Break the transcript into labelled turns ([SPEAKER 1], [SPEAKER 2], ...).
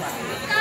[SPEAKER 1] 何